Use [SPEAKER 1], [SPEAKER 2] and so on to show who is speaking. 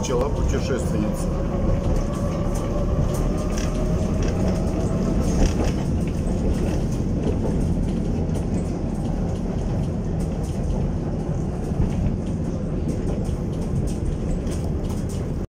[SPEAKER 1] пчела-путешественница.